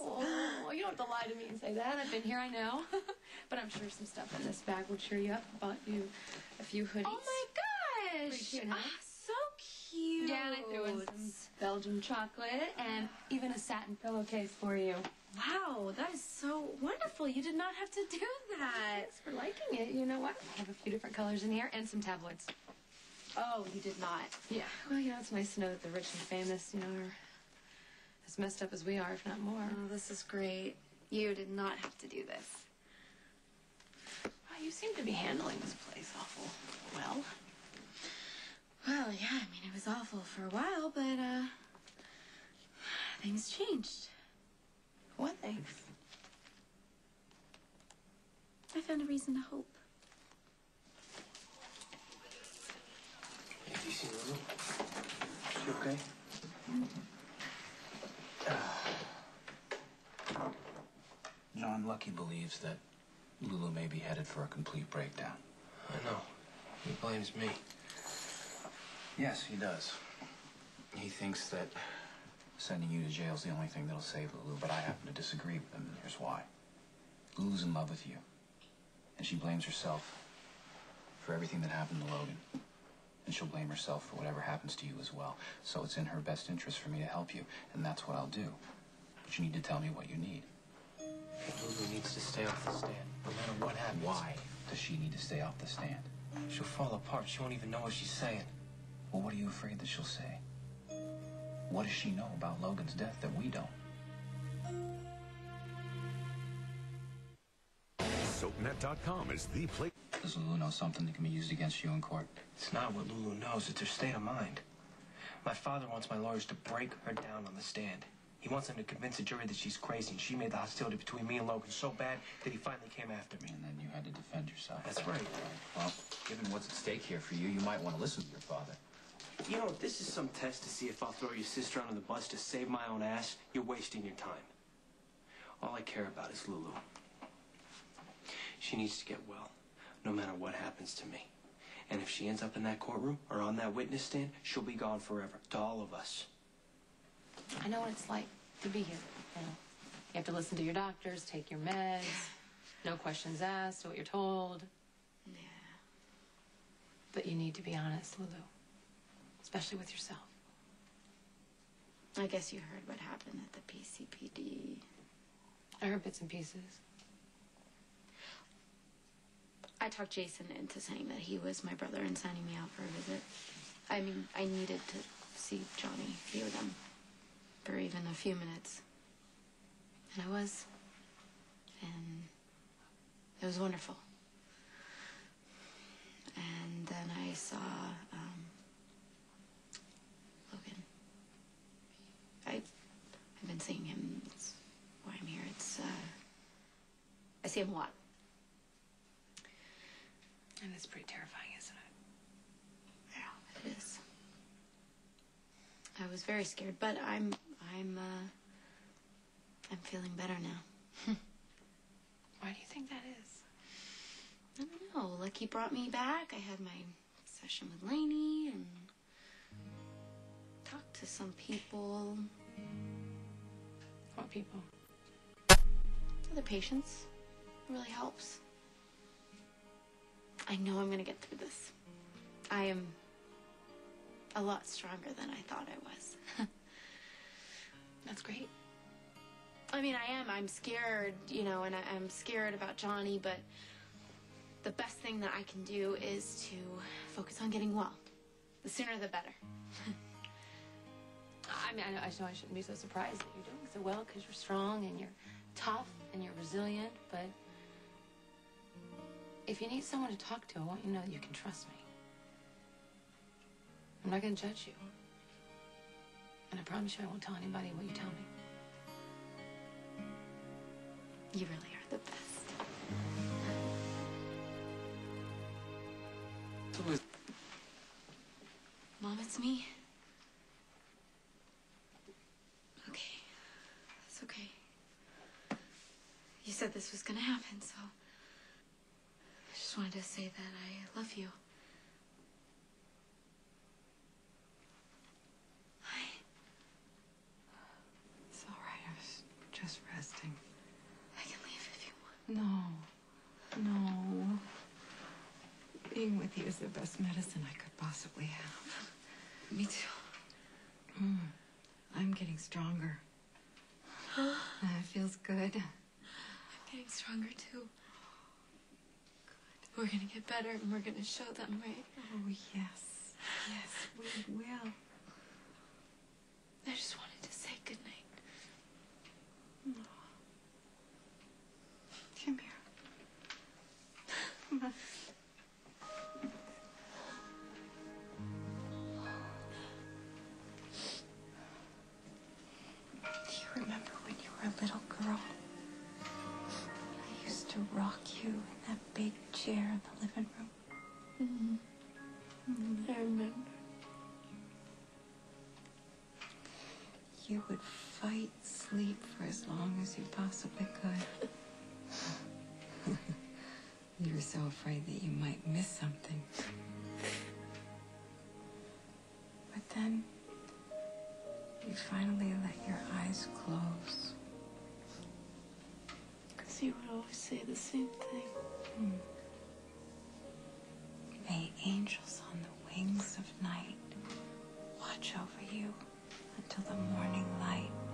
Oh, you don't have to lie to me and say that. I've been here, I know. but I'm sure some stuff in this bag will cheer you up. I bought you a few hoodies. Oh my gosh! cute, huh? Ah, so cute. Yeah, and I threw in some Belgian chocolate and even a satin pillowcase for you. Wow, that is so wonderful. You did not have to do that. Thanks for liking it. You know what? I have a few different colors in here and some tabloids. Oh, you did not. Yeah. Well, you know, it's nice to know that the rich and famous, you know, are as messed up as we are, if not more. Oh, this is great. You did not have to do this. Well, you seem to be handling this place awful well. Well, yeah, I mean, it was awful for a while, but, uh, things changed. What things? I found a reason to hope. Have you seen Lulu? She okay? John Lucky believes that Lulu may be headed for a complete breakdown. I know. He blames me. Yes, he does. He thinks that sending you to jail is the only thing that'll save Lulu, but I happen to disagree with him, and here's why. Lulu's in love with you, and she blames herself for everything that happened to Logan. And she'll blame herself for whatever happens to you as well. So it's in her best interest for me to help you, and that's what I'll do. But you need to tell me what you need. Lulu needs to stay off the stand, no matter what happens. Why does she need to stay off the stand? She'll fall apart. She won't even know what she's saying. Well, what are you afraid that she'll say? What does she know about Logan's death that we don't? SoapNet.com is the place. Does Lulu know something that can be used against you in court? It's not what Lulu knows, it's her state of mind. My father wants my lawyers to break her down on the stand. He wants them to convince the jury that she's crazy and she made the hostility between me and Logan so bad that he finally came after me. And then you had to defend yourself. That's right. Well, given what's at stake here for you, you might want to listen to your father. You know, if this is some test to see if I'll throw your sister under the bus to save my own ass, you're wasting your time. All I care about is Lulu. She needs to get well, no matter what happens to me. And if she ends up in that courtroom or on that witness stand, she'll be gone forever, to all of us. I know what it's like to be here. You, know, you have to listen to your doctors, take your meds, no questions asked, do what you're told. Yeah. But you need to be honest, Lulu, especially with yourself. I guess you heard what happened at the PCPD. I heard bits and pieces. I talked Jason into saying that he was my brother and signing me out for a visit. I mean, I needed to see Johnny, be with him for even a few minutes. And I was. And it was wonderful. And then I saw um, Logan. I, I've been seeing him. It's why I'm here. It's, uh, I see him a lot. And it's pretty terrifying, isn't it? Yeah, it is. I was very scared, but I'm I'm uh I'm feeling better now. Why do you think that is? I don't know. Lucky brought me back. I had my session with Lainey and talked to some people, What people? other patients. It really helps. I know I'm gonna get through this. I am a lot stronger than I thought I was. That's great. I mean, I am. I'm scared, you know, and I, I'm scared about Johnny, but the best thing that I can do is to focus on getting well. The sooner the better. I mean, I know I, know I shouldn't be so surprised that you're doing so well because you're strong and you're tough and you're resilient, but if you need someone to talk to, I want you to know that you can trust me. I'm not going to judge you. And I promise you I won't tell anybody what you tell me. You really are the best. So Mom, it's me. Okay. That's okay. You said this was gonna happen, so I just wanted to say that I love you. Hi. It's all right. I was just the best medicine I could possibly have. Me too. Hmm. I'm getting stronger. Uh, that feels good. I'm getting stronger too. We're gonna get better and we're gonna show them, right? Oh, yes. Yes, we will. You would fight sleep for as long as you possibly could. you were so afraid that you might miss something. But then you finally let your eyes close. Because you would always say the same thing. Hmm. May angels on the wings of night watch over you until the morning light